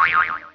Oi, oi, oi.